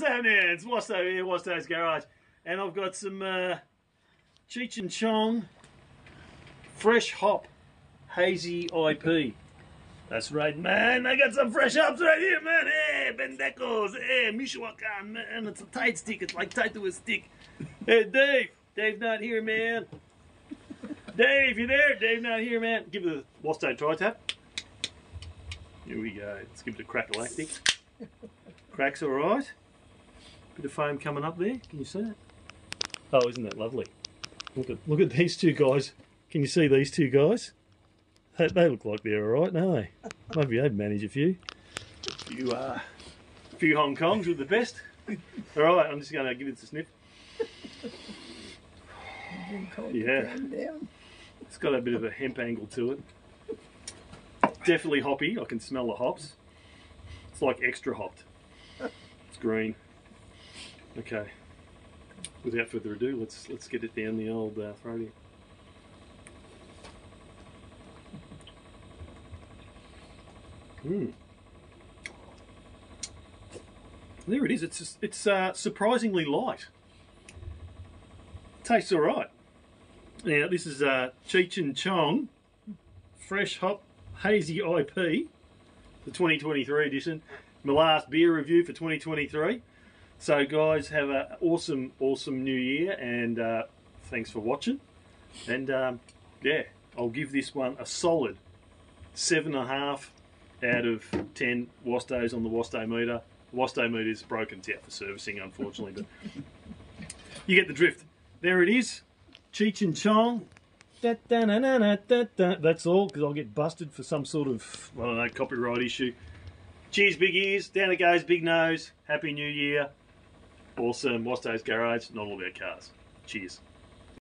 what's happening? It's Wosto here, Wosto's Garage. And I've got some uh, Cheech and Chong Fresh Hop Hazy IP. That's right, man. I got some fresh hops right here, man. Hey, Bendecos. Hey, Michoacan, man. It's a tight stick. It's like tied to a stick. Hey, Dave. Dave not here, man. Dave, you there? Dave not here, man. Give it a Wosto try tap. Here we go. Let's give it a crack lactic. Crack's all right. Bit of foam coming up there. Can you see it? Oh, isn't that lovely? Look at look at these two guys. Can you see these two guys? They, they look like they're all right, don't they? Maybe they'd manage a few. A few, uh, a few Hong Kongs with the best. All right, I'm just going to give it a sniff. Yeah. It's got a bit of a hemp angle to it. Definitely hoppy. I can smell the hops. It's like extra hopped. It's green. Okay. Without further ado, let's let's get it down the old uh, throat Hmm. There it is. It's it's uh, surprisingly light. Tastes all right. Now this is uh, Cheech and Chong Fresh Hop Hazy IP, the 2023 edition. My last beer review for 2023. So guys, have an awesome, awesome new year, and uh, thanks for watching. And um, yeah, I'll give this one a solid seven and a half out of 10 Wostos on the Wosto meter. The Wosto meter is broken. Out for servicing, unfortunately, but you get the drift. There it is. Cheech and Chong. Da, da, da. That's all, because I'll get busted for some sort of, I don't know, copyright issue. Cheers, big ears. Down it goes, big nose. Happy New Year. Awesome. Wosto's Garage. Not all about cars. Cheers.